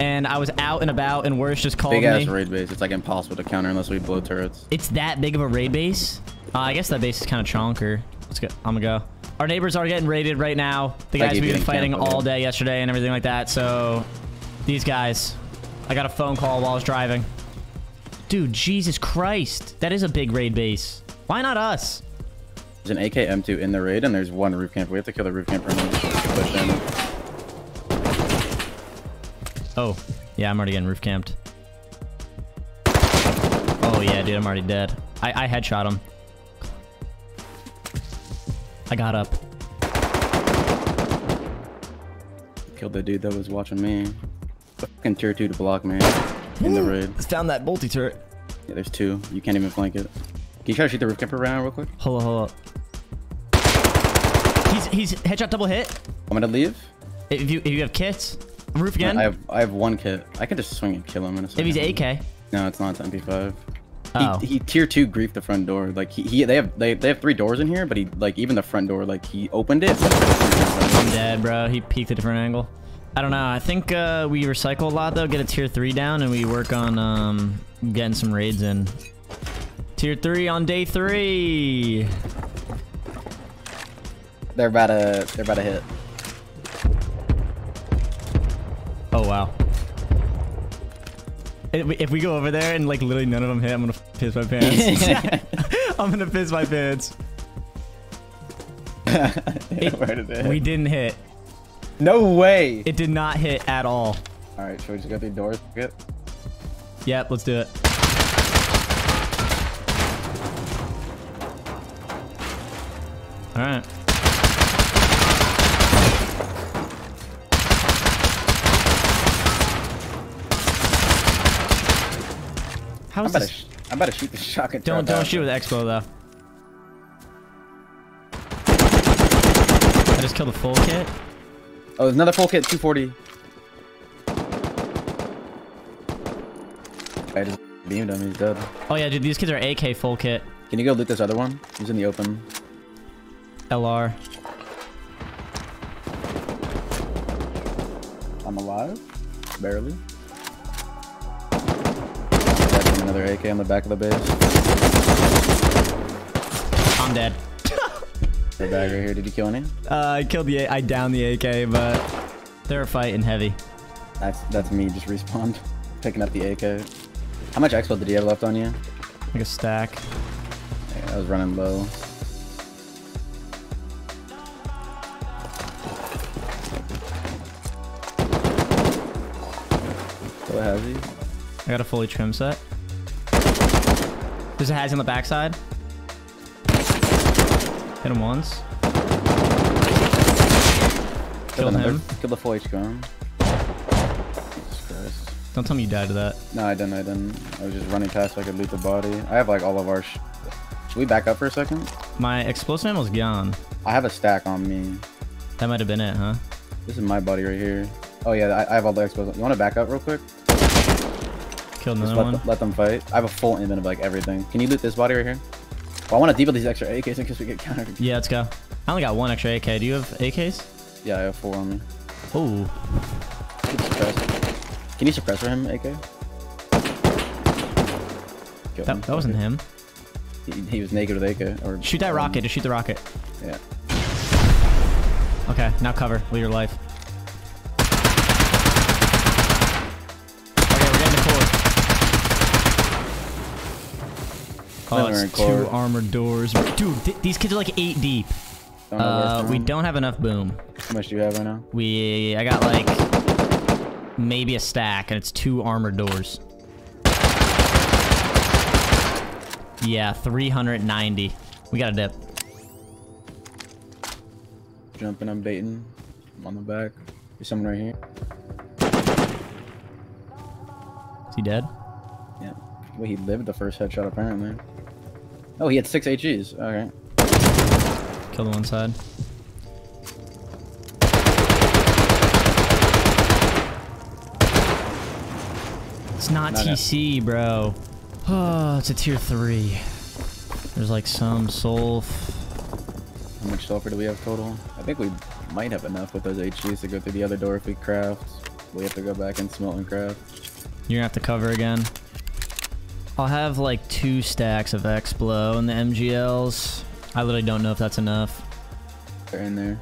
And I was out and about, and Worst just called Big me. ass raid base. It's like impossible to counter unless we blow turrets. It's that big of a raid base? Uh, I guess that base is kind of chonker. Let's go. I'm gonna go. Our neighbors are getting raided right now. The guys we've been fighting all day yesterday and everything like that. So these guys, I got a phone call while I was driving. Dude, Jesus Christ. That is a big raid base. Why not us? There's an AK M2 in the raid, and there's one roof camp. We have to kill the roof camper Oh, yeah, I'm already getting roof camped. Oh, yeah, dude, I'm already dead. I, I headshot him. I got up. Killed the dude that was watching me. Fucking tier 2 to block me in the raid. Found that multi turret. Yeah, there's two. You can't even flank it. Can you try to shoot the roof camper around real quick? Hold up, hold up. He's he's headshot double hit. I'm gonna leave. If you if you have kits, roof again. I have I have one kit. I can just swing and kill him in a second. if he's AK. No, it's not. It's MP5. Oh. He, he tier two griefed the front door. Like he, he they have they, they have three doors in here, but he like even the front door like he opened it. I'm dead, bro. He peeked a different angle. I don't know. I think uh, we recycle a lot though. Get a tier three down, and we work on um, getting some raids in. Tier three on day three. they're about to they're about to hit. Oh wow. If we, if we go over there and like literally none of them hit, I'm gonna piss my pants. I'm gonna piss my pants. Where did it hit? We didn't hit. no way. It did not hit at all. All right, should we just go through doors? Good. Yep, let's do it. All right. How I'm is about to I'm about to shoot the shotgun. Don't don't shoot with Expo though. I just killed a full kit. Oh, there's another full kit. 240. I just beamed him. He's dead. Oh yeah, dude, these kids are AK full kit. Can you go loot this other one? He's in the open. LR. I'm alive. Barely. Another AK on the back of the base. I'm dead. The bag right here. Did you kill any? Uh, I killed the A I downed the AK, but they're fighting heavy. That's that's me just respawned, picking up the AK. How much expo did you have left on you? Like a stack. Yeah, I was running low. Still has he? I got a fully trim set. There's a Hazzy on the backside. Hit him once. Killed another- him. Killed the full HQ on. Jesus Christ. Don't tell me you died to that. No, I didn't. I didn't. I was just running past so I could loot the body. I have like all of our. Sh Should we back up for a second? My explosive ammo's gone. I have a stack on me. That might have been it, huh? This is my body right here. Oh yeah, I, I have all the explosives. You want to back up real quick? Killed another let, one. them, let them fight. I have a full inventory of like everything. Can you loot this body right here? Well, I want to with these extra AKs in case we get countered. Yeah, let's go. I only got one extra AK. Do you have AKs? Yeah, I have four on me. Oh, Can you suppress for him, AK? Kill him. that, that wasn't him. He, he was naked with AK. Or Shoot that um, rocket. Just shoot the rocket. Yeah. Okay, now cover. Leave your life. Oh, it's two armored doors. Dude, th these kids are like eight deep. Don't know where Uh, we don't have enough boom. How much do you have right now? We, I got like maybe a stack, and it's two armored doors. Yeah, 390. We got a dip. Jumping, I'm baiting. I'm on the back. There's someone right here. Is he dead? Yeah. Well, he lived the first headshot apparently. Oh, he had six HEs. Okay. Kill the one side. It's not Not it. TC, bro. Oh, it's a tier three. There's like some sulf. How much sulfur do we have total? I think we might have enough with those HGs to go through the other door if we craft. We have to go back and smelt and craft. You're gonna have to cover again. I'll have like two stacks of X-Blow in the MGLs. I literally don't know if that's enough. They're in there.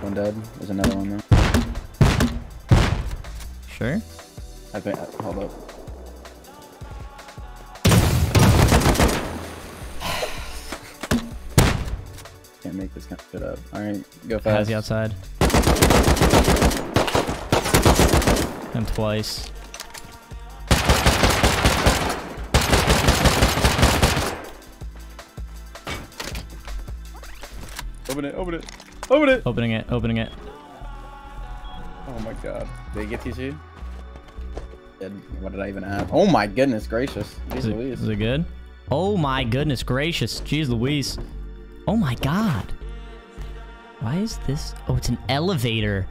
One dead. There's another one there. Sure. I think. Uh, hold up. Can't make this kind of shit up. All right, go fast. Has he outside. Him twice. Open it. Open it. Open it. Opening it. Opening it. Oh my god. Did he get TC? Did, what did I even add? Oh my goodness gracious. Jeez Is it, Louise. is it good? Oh my goodness gracious. Jeez Louise. Oh my god. Why is this? Oh, it's an elevator.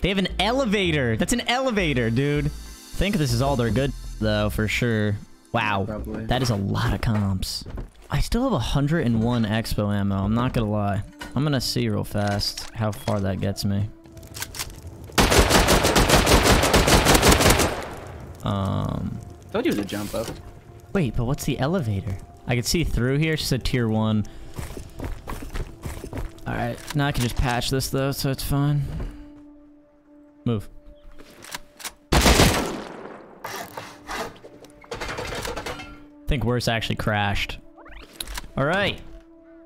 They have an elevator. That's an elevator, dude. I think this is all they're good, though, for sure. Wow. Probably. That is a lot of comps. I still have 101 expo ammo. I'm not gonna lie. I'm gonna see real fast how far that gets me. Um, Told you it was a jump up. wait, but what's the elevator? I can see through here. It's a tier one. All right, now I can just patch this though, so it's fine. Move. I think worse actually crashed. All right.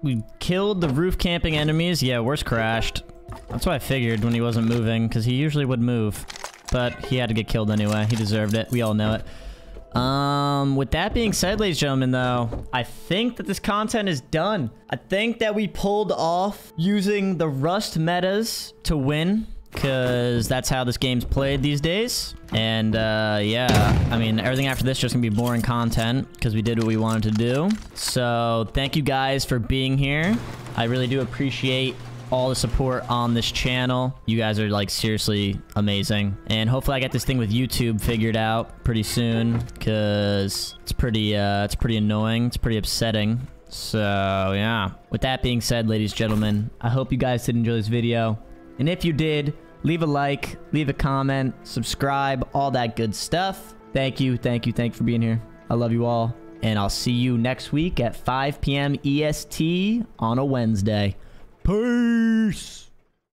We killed the roof camping enemies. Yeah, worse crashed. That's what I figured when he wasn't moving, because he usually would move. But he had to get killed anyway. He deserved it. We all know it. Um, with that being said, ladies and gentlemen, though, I think that this content is done. I think that we pulled off using the Rust metas to win because that's how this game's played these days. And uh, yeah, I mean, everything after this just gonna be boring content because we did what we wanted to do. So thank you guys for being here. I really do appreciate all the support on this channel. You guys are like seriously amazing. And hopefully I get this thing with YouTube figured out pretty soon because it's pretty, uh, it's pretty annoying. It's pretty upsetting. So yeah, with that being said, ladies and gentlemen, I hope you guys did enjoy this video. And if you did, leave a like, leave a comment, subscribe, all that good stuff. Thank you, thank you, thank you for being here. I love you all. And I'll see you next week at 5 p.m. EST on a Wednesday. Peace.